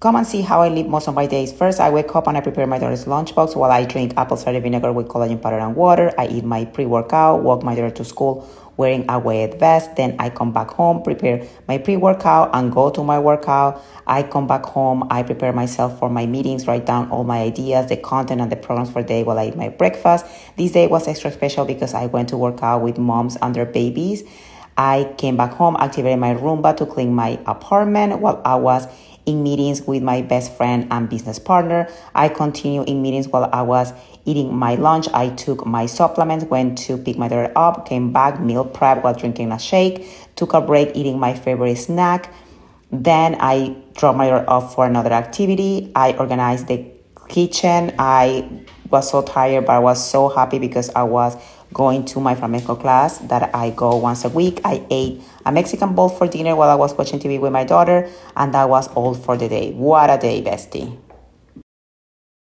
Come and see how I live most of my days. First, I wake up and I prepare my daughter's lunchbox while I drink apple cider vinegar with collagen powder and water. I eat my pre-workout, walk my daughter to school wearing a weighted vest. Then I come back home, prepare my pre-workout and go to my workout. I come back home, I prepare myself for my meetings, write down all my ideas, the content and the programs for the day while I eat my breakfast. This day was extra special because I went to work out with moms and their babies. I came back home, activated my Roomba to clean my apartment while I was in meetings with my best friend and business partner. I continued in meetings while I was eating my lunch. I took my supplements, went to pick my daughter up, came back, meal prep while drinking a shake, took a break eating my favorite snack. Then I dropped my daughter off for another activity. I organized the kitchen. I was so tired, but I was so happy because I was going to my flamenco class that I go once a week. I ate a Mexican bowl for dinner while I was watching TV with my daughter, and that was all for the day. What a day, bestie.